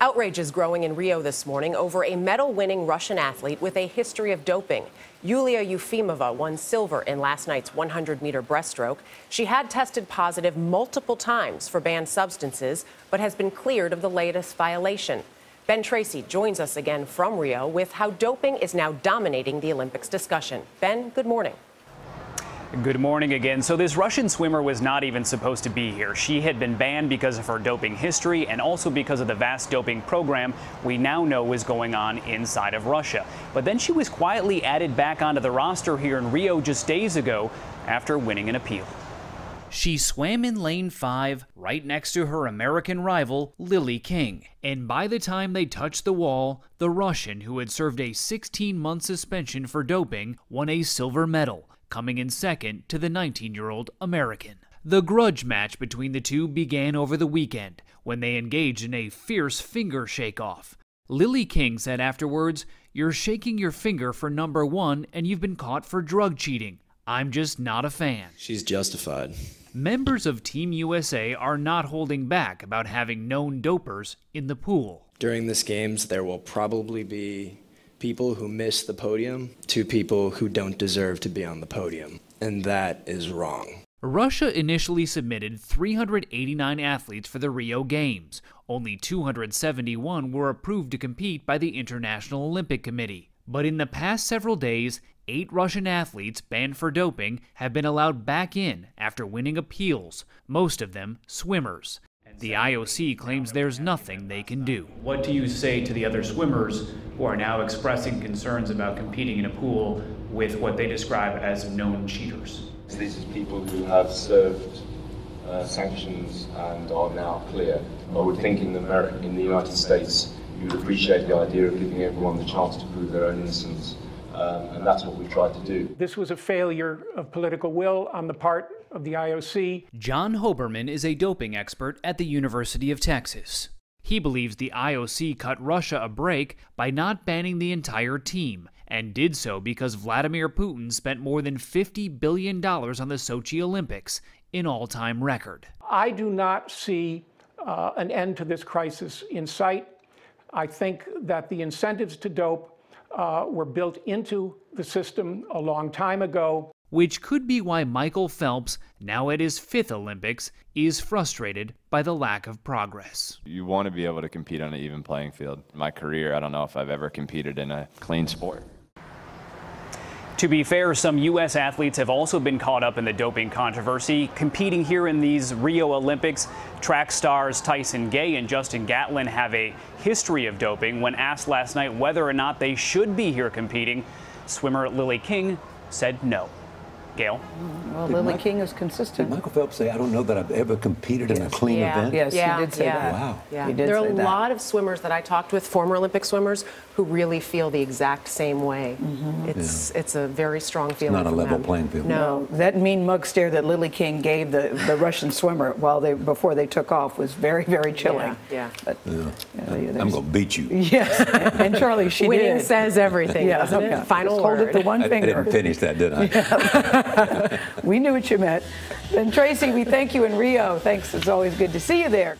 Outrage is growing in Rio this morning over a medal winning Russian athlete with a history of doping. Yulia Efimova won silver in last night's 100 meter breaststroke. She had tested positive multiple times for banned substances, but has been cleared of the latest violation. Ben Tracy joins us again from Rio with how doping is now dominating the Olympics discussion. Ben, good morning. Good morning again. So this Russian swimmer was not even supposed to be here. She had been banned because of her doping history and also because of the vast doping program we now know is going on inside of Russia. But then she was quietly added back onto the roster here in Rio just days ago after winning an appeal. She swam in lane 5 right next to her American rival, Lily King. And by the time they touched the wall, the Russian, who had served a 16 month suspension for doping, won a silver medal coming in second to the 19 year old American. The grudge match between the two began over the weekend when they engaged in a fierce finger shake off. Lily King said afterwards, You're shaking your finger for number one and you've been caught for drug cheating. I'm just not a fan. She's justified. Members of Team USA are not holding back about having known dopers in the pool. During this games, there will probably be people who miss the podium to people who don't deserve to be on the podium. And that is wrong. Russia initially submitted 389 athletes for the Rio Games. Only 271 were approved to compete by the International Olympic Committee. But in the past several days, eight Russian athletes banned for doping have been allowed back in after winning appeals, most of them swimmers. The IOC claims there's nothing they can do. What do you say to the other swimmers who are now expressing concerns about competing in a pool with what they describe as known cheaters? These are people who have served uh, sanctions and are now clear. I would think in, America, in the United States you would appreciate the idea of giving everyone the chance to prove their own innocence. Um, and that's what we've tried to do. This was a failure of political will on the part of the IOC. John Hoberman is a doping expert at the University of Texas. He believes the IOC cut Russia a break by not banning the entire team, and did so because Vladimir Putin spent more than $50 billion on the Sochi Olympics, an all time record. I do not see uh, an end to this crisis in sight. I think that the incentives to dope uh, were built into the system a long time ago which could be why Michael Phelps, now at his fifth Olympics, is frustrated by the lack of progress. You want to be able to compete on an even playing field. In my career, I don't know if I've ever competed in a clean sport. To be fair, some U.S. athletes have also been caught up in the doping controversy. Competing here in these Rio Olympics, track stars Tyson Gay and Justin Gatlin have a history of doping. When asked last night whether or not they should be here competing, swimmer Lily King said no. Gail? Well, did Lily King is consistent. Did Michael Phelps say, I don't know that I've ever competed yes. in a clean yeah. event? Yes, yeah. he did say yeah. that. Wow. Yeah. there are a that. lot of swimmers that I talked with, former Olympic swimmers, who really feel the exact same way. Mm-hmm. It's yeah. it's a very strong feeling. It's not a level them. playing field. No. That mean mug stare that Lily King gave the, the Russian swimmer while they before they took off was very, very chilling. Yeah. But, yeah. You know, I'm going to beat you. Yes. and, and Charlie, she Winning did. says everything, yeah. doesn't it? Final Just word. Hold it to one I, finger. I didn't finish that, did I? we knew what you meant. And Tracy, we thank you in Rio. Thanks. It's always good to see you there.